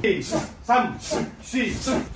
3、4、